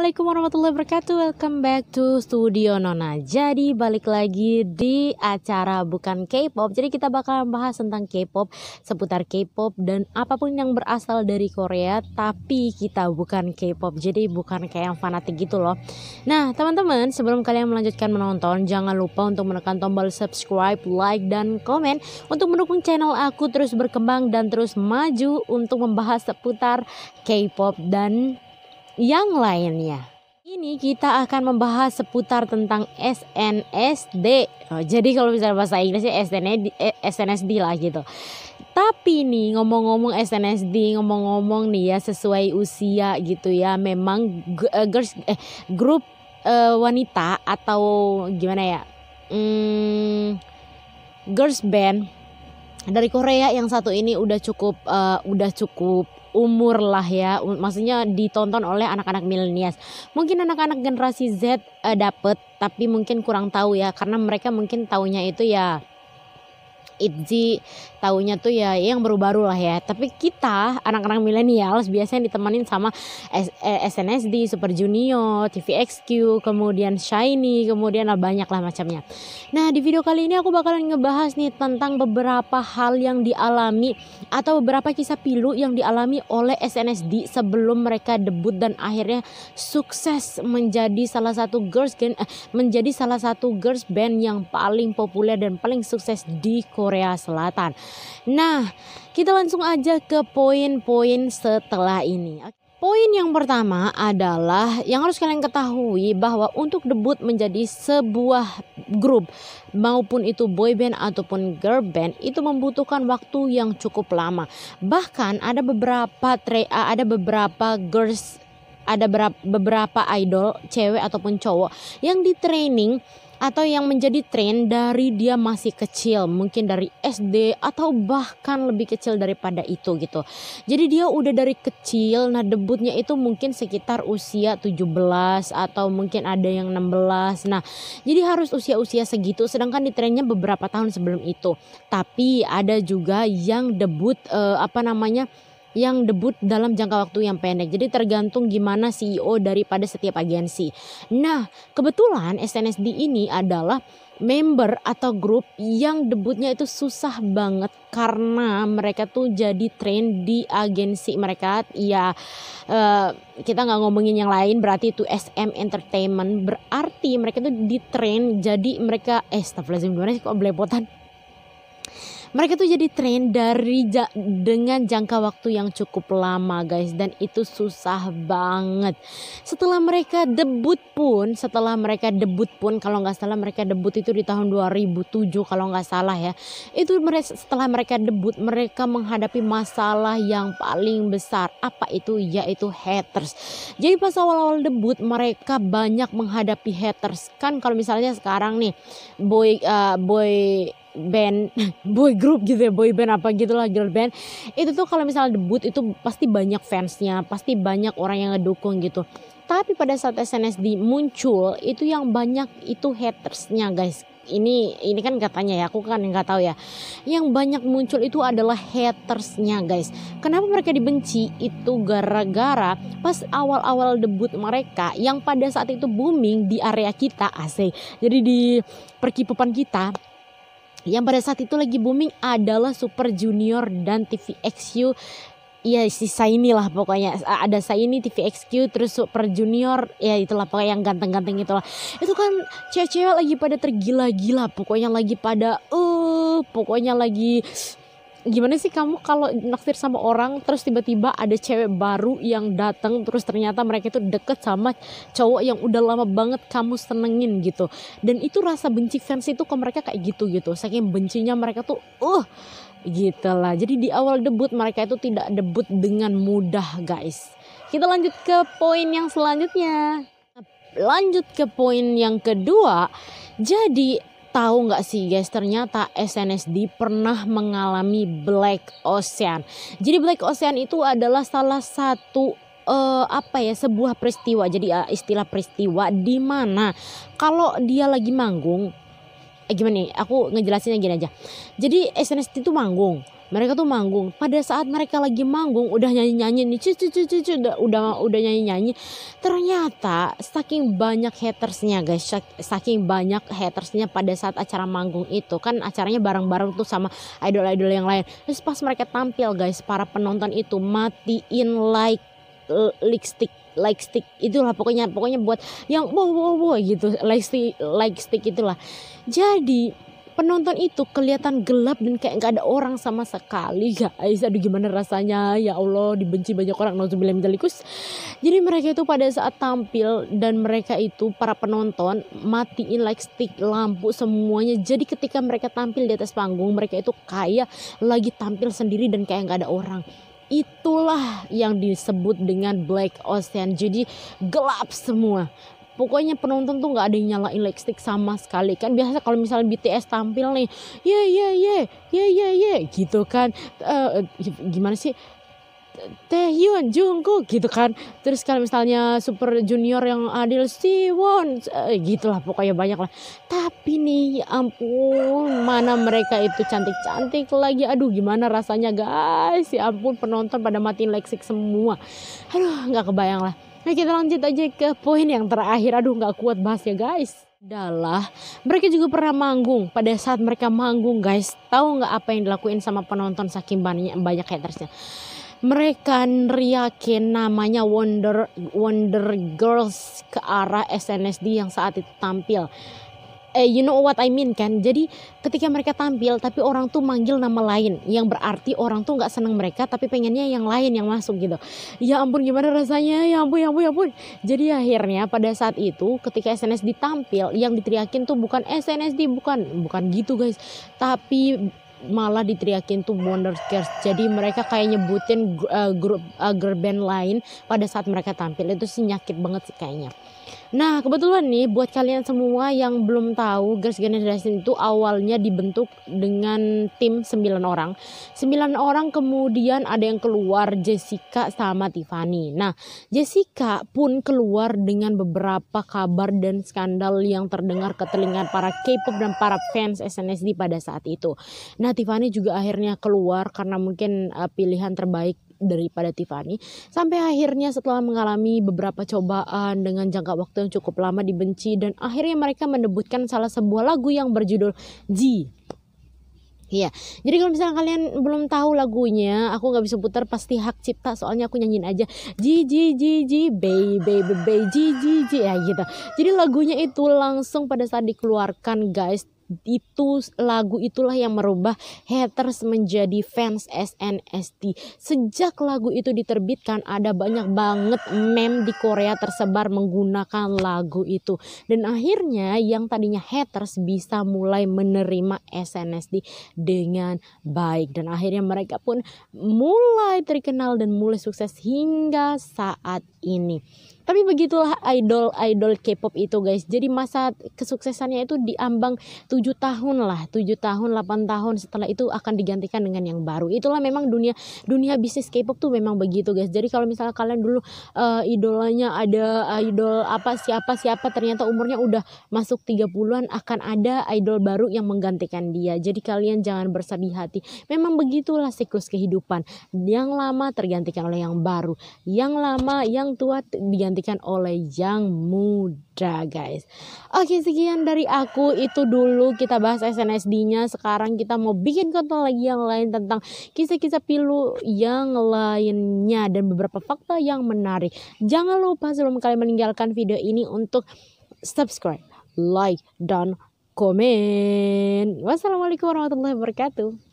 Assalamualaikum warahmatullahi wabarakatuh. Welcome back to Studio Nona. Jadi balik lagi di acara bukan K-pop. Jadi kita bakal bahas tentang K-pop Seputar K-pop dan apa pun yang berasal dari Korea Tapi kita bukan K-pop. Jadi bukan kayak yang fanatik gitu loh. Nah teman-teman sebelum kalian melanjutkan menonton Jangan lupa untuk menekan tombol subscribe, like, dan komen Untuk mendukung channel aku terus berkembang dan terus maju Untuk membahas seputar K-pop dan yang lainnya. Ini kita akan membahas seputar tentang SNSD. Oh, jadi kalau misalnya bahasa Inggrisnya SNSD, eh, SNSD lah gitu. Tapi nih ngomong-ngomong SNSD, ngomong-ngomong nih ya sesuai usia gitu ya. Memang uh, girls eh, grup uh, wanita atau gimana ya? Hmm, girls band dari Korea yang satu ini udah cukup uh, udah cukup umur lah ya. Maksudnya ditonton oleh anak-anak milenial mungkin anak-anak generasi Z uh, dapet tapi mungkin kurang tahu ya. Karena mereka mungkin taunya itu ya ITZY tahunya tuh ya yang baru-baru lah ya tapi kita anak-anak milenial biasanya ditemenin sama SNSD, eh, Super Junior, TVXQ, kemudian Shiny, kemudian banyak lah macamnya. Nah di video kali ini aku bakalan ngebahas nih tentang beberapa hal yang dialami atau beberapa kisah pilu yang dialami oleh SNSD sebelum mereka debut dan akhirnya sukses menjadi salah satu girls eh, menjadi salah satu girls band yang paling populer dan paling sukses di Korea Korea Selatan. Nah, kita langsung aja ke poin-poin setelah ini. Poin yang pertama adalah yang harus kalian ketahui bahwa untuk debut menjadi sebuah grup maupun itu boy band ataupun girl band itu membutuhkan waktu yang cukup lama. Bahkan ada beberapa ada beberapa girls ada beberapa idol cewek ataupun cowok yang di training atau yang menjadi tren dari dia masih kecil, mungkin dari SD atau bahkan lebih kecil daripada itu gitu. Jadi dia udah dari kecil, nah debutnya itu mungkin sekitar usia 17 atau mungkin ada yang 16. Nah, jadi harus usia-usia segitu sedangkan di trennya beberapa tahun sebelum itu. Tapi ada juga yang debut uh, apa namanya? Yang debut dalam jangka waktu yang pendek. Jadi tergantung gimana CEO daripada setiap agensi. Nah, kebetulan SNSD ini adalah member atau grup yang debutnya itu susah banget karena mereka tuh jadi train di agensi mereka ya uh, kita nggak ngomongin yang lain berarti itu SM Entertainment berarti mereka tuh di train jadi mereka eh lazim gimana sih kok belepotan mereka tuh jadi tren dari ja dengan jangka waktu yang cukup lama guys. Dan itu susah banget. Setelah mereka debut pun setelah mereka debut pun kalau nggak salah mereka debut itu di tahun 2007 kalau nggak salah ya. Itu mereka setelah mereka debut mereka menghadapi masalah yang paling besar. Apa itu? Yaitu haters. Jadi pas awal-awal debut mereka banyak menghadapi haters. Kan kalau misalnya sekarang nih boy uh, boy band boy group gitu ya boy band apa gitulah girl band. Itu tuh kalau misalnya debut itu pasti banyak fansnya pasti banyak orang yang ngedukung gitu. Tapi pada saat SNSD muncul itu yang banyak itu hatersnya guys. Ini ini kan katanya ya aku kan nggak tahu ya. Yang banyak muncul itu adalah hatersnya guys. Kenapa mereka dibenci? Itu gara-gara pas awal-awal debut mereka yang pada saat itu booming di area kita asik. Jadi di perkipupan kita yang pada saat itu lagi booming adalah Super Junior dan TVXQ Iya si Saini lah pokoknya. Ada Saini TVXQ terus Super Junior. Ya itulah pokoknya yang ganteng-ganteng itulah itu kan cewek-cewek lagi pada tergila-gila. Pokoknya lagi pada eh uh, pokoknya lagi gimana sih kamu kalau naksir sama orang terus tiba-tiba ada cewek baru yang datang terus ternyata mereka itu deket sama cowok yang udah lama banget kamu senengin gitu. Dan itu rasa benci fans itu ke mereka kayak gitu gitu. Saking bencinya mereka tuh uh gitu lah jadi di awal debut mereka itu tidak debut dengan mudah guys. Kita lanjut ke poin yang selanjutnya. Lanjut ke poin yang kedua. Jadi tahu nggak sih guys ternyata SNSD pernah mengalami Black Ocean. Jadi Black Ocean itu adalah salah satu uh, apa ya sebuah peristiwa. Jadi uh, istilah peristiwa di mana kalau dia lagi manggung eh gimana nih aku ngejelasinnya gini aja. Jadi SNSD itu manggung mereka tuh manggung. Pada saat mereka lagi manggung udah nyanyi nyanyi nih cucu cucu cucu udah udah udah nyanyi nyanyi ternyata saking banyak hatersnya guys saking banyak hatersnya pada saat acara manggung itu. Kan acaranya bareng bareng tuh sama idol idol yang lain. Terus pas mereka tampil guys para penonton itu matiin like uh, like stick like stick. Itulah pokoknya pokoknya buat yang wow wow wow gitu. Like stick like stick itulah. Jadi penonton itu kelihatan gelap dan kayak nggak ada orang sama sekali guys. Aduh gimana rasanya? Ya Allah dibenci banyak orang. Jadi mereka itu pada saat tampil dan mereka itu para penonton matiin like stick lampu semuanya. Jadi ketika mereka tampil di atas panggung mereka itu kayak lagi tampil sendiri dan kayak nggak ada orang. Itulah yang disebut dengan black ocean. Jadi gelap semua pokoknya penonton tuh nggak ada yang nyalain lightstick sama sekali kan biasa kalau misalnya BTS tampil nih ya ya ya ya ya ya gitu kan uh, gimana sih Taehyun, Jungkook gitu kan. Terus kalau misalnya Super Junior yang adil Siwon, uh, gitulah pokoknya banyak lah. Tapi nih, ya ampun, mana mereka itu cantik-cantik lagi. Aduh, gimana rasanya guys? Ya ampun, penonton pada matiin Lexik semua. Aduh, nggak kebayang lah. Nah kita lanjut aja ke poin yang terakhir. Aduh nggak kuat bahasnya guys. Adalah mereka juga pernah manggung pada saat mereka manggung guys tahu nggak apa yang dilakuin sama penonton saking banyak banyak hatersnya mereka neriakin namanya Wonder Wonder Girls ke arah SNSD yang saat itu tampil eh you know what I mean kan? Jadi ketika mereka tampil tapi orang tuh manggil nama lain yang berarti orang tuh nggak seneng mereka tapi pengennya yang lain yang masuk gitu. Ya ampun gimana rasanya? Ya ampun ya ampun ya ampun. Jadi akhirnya pada saat itu ketika SNS ditampil yang diteriakin tuh bukan SNSD bukan bukan gitu guys. Tapi malah diteriakin tuh Wonder Girls. Jadi mereka kayak nyebutin uh, grup uh, girl band lain pada saat mereka tampil. Itu sih nyakit banget sih kayaknya Nah, kebetulan nih buat kalian semua yang belum tahu Girls Generation itu awalnya dibentuk dengan tim 9 orang. 9 orang kemudian ada yang keluar Jessica sama Tiffany. Nah, Jessica pun keluar dengan beberapa kabar dan skandal yang terdengar ke telinga para K-pop dan para fans SNSD pada saat itu. Nah, Tiffany juga akhirnya keluar karena mungkin uh, pilihan terbaik daripada Tiffany. Sampai akhirnya setelah mengalami beberapa cobaan dengan jangka waktu yang cukup lama dibenci dan akhirnya mereka mendebutkan salah sebuah lagu yang berjudul G. Iya, jadi kalau misalnya kalian belum tahu lagunya, aku nggak bisa putar pasti hak cipta soalnya aku nyanyiin aja. G G G G baby baby baby G G G ya gitu. Jadi lagunya itu langsung pada saat dikeluarkan guys itu lagu itulah yang merubah haters menjadi fans SNSD. Sejak lagu itu diterbitkan ada banyak banget meme di Korea tersebar menggunakan lagu itu. Dan akhirnya yang tadinya haters bisa mulai menerima SNSD dengan baik dan akhirnya mereka pun mulai terkenal dan mulai sukses hingga saat ini. Tapi begitulah idol-idol K-pop itu guys. Jadi masa kesuksesannya itu diambang 7 tahun lah, 7 tahun, 8 tahun setelah itu akan digantikan dengan yang baru. Itulah memang dunia dunia bisnis K-pop tuh memang begitu guys. Jadi kalau misalnya kalian dulu uh, idolanya ada idol apa siapa siapa ternyata umurnya udah masuk 30-an akan ada idol baru yang menggantikan dia. Jadi kalian jangan bersedih hati. Memang begitulah siklus kehidupan. Yang lama tergantikan oleh yang baru. Yang lama, yang tua diganti digantikan oleh yang muda guys. Oke sekian dari aku. Itu dulu kita bahas SNSD-nya sekarang kita mau bikin konten lagi yang lain tentang kisah-kisah pilu yang lainnya dan beberapa fakta yang menarik. Jangan lupa sebelum kalian meninggalkan video ini untuk subscribe like dan komen. Wassalamualaikum warahmatullahi wabarakatuh